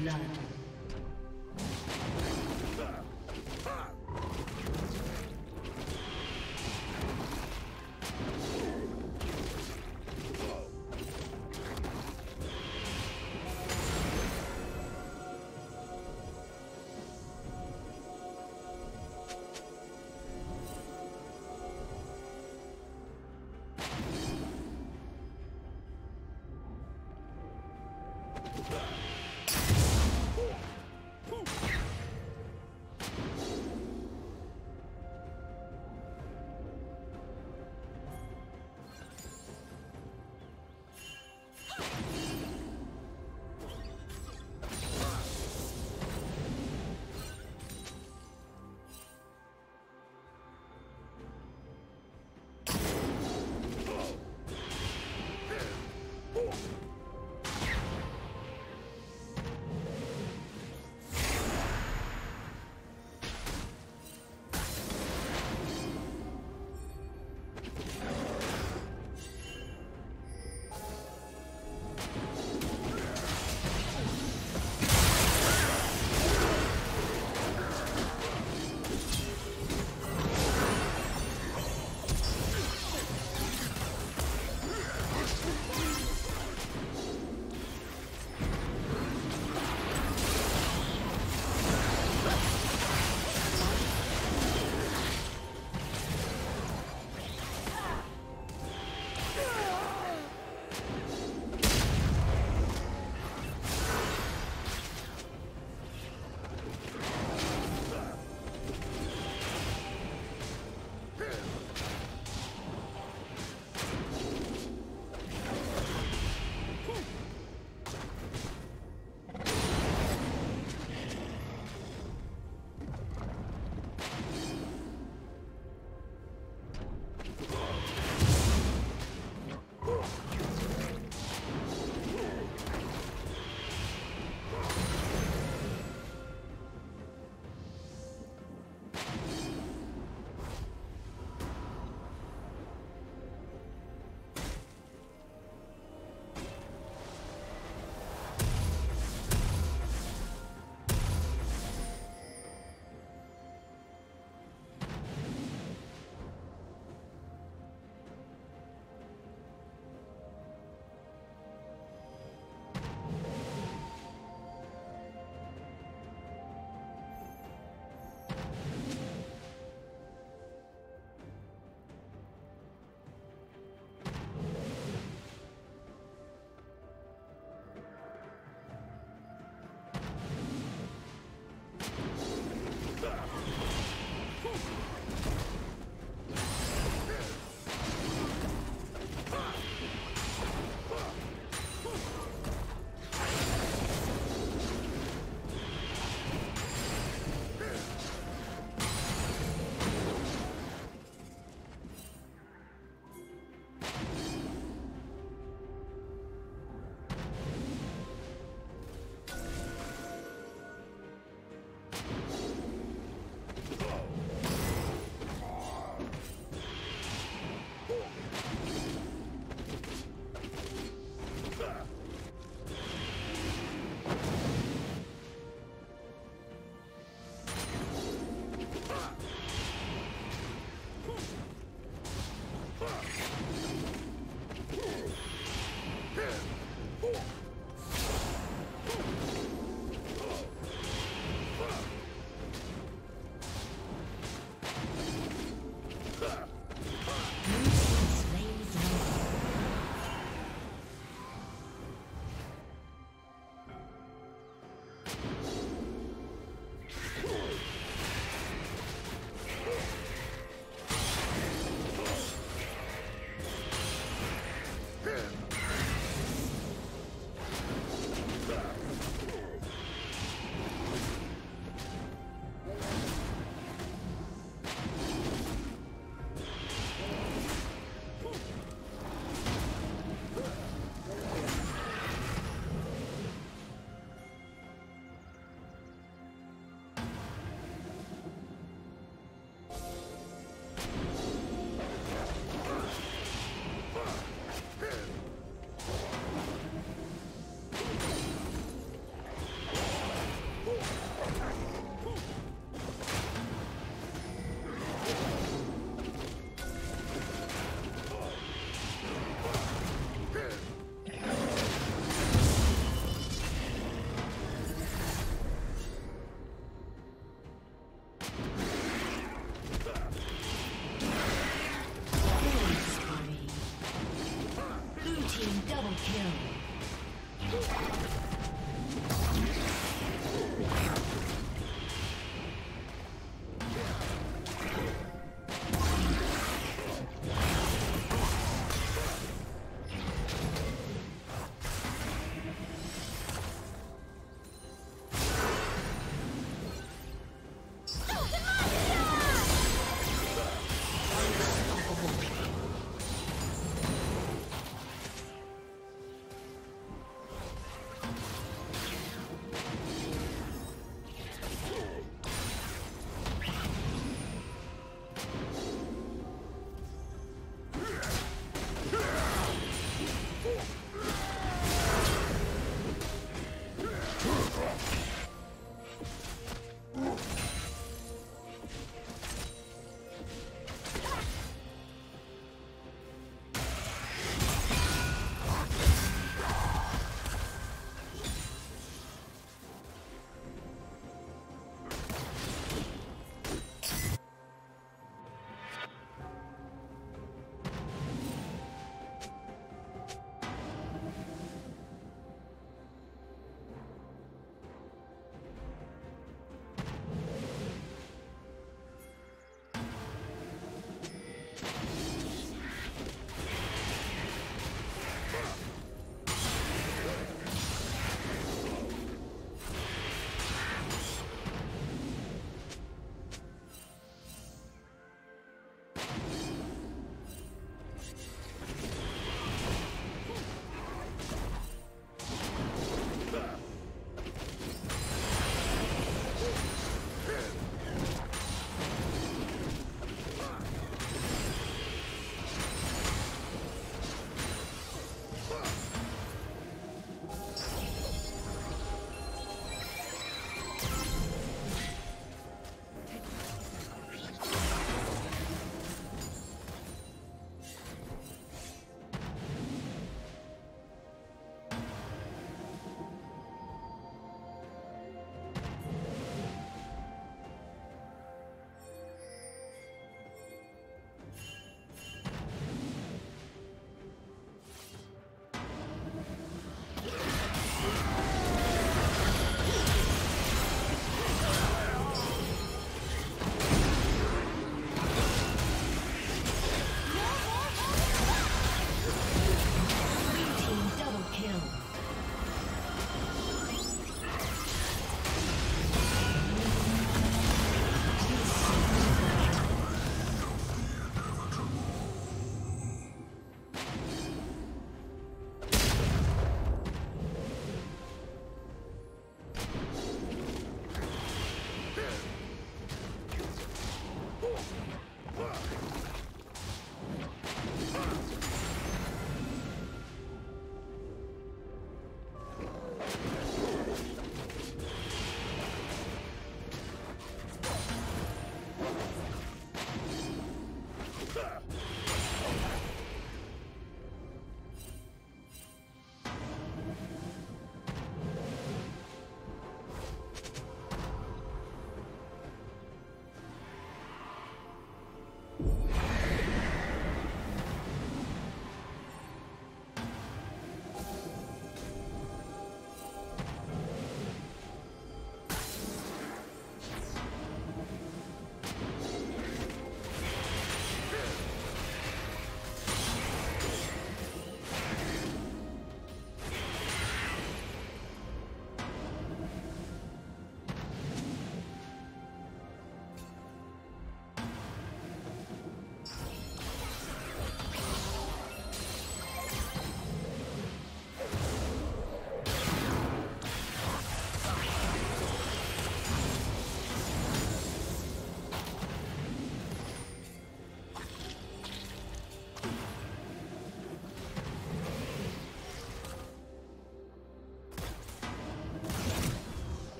Blood.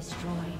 Destroyed.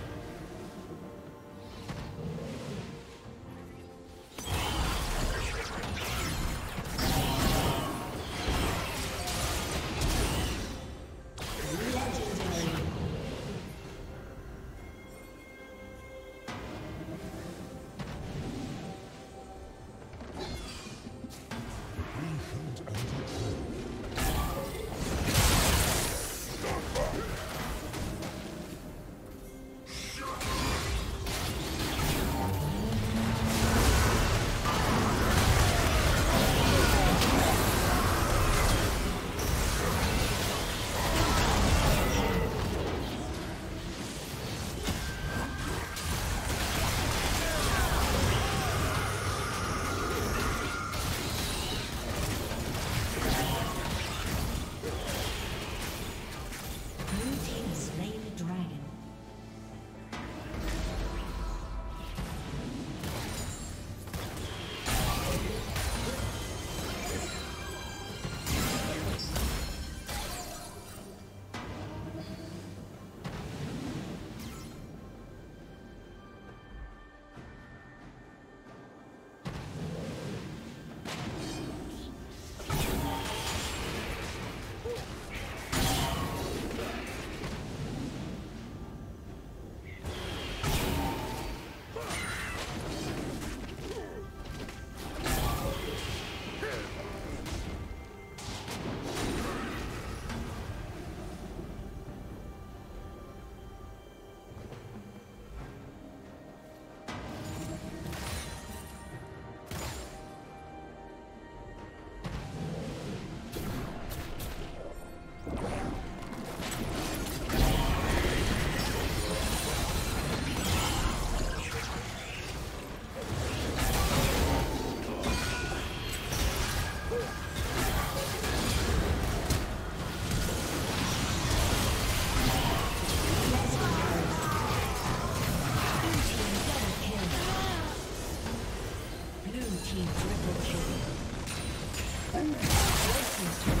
Team triple kill. Blessings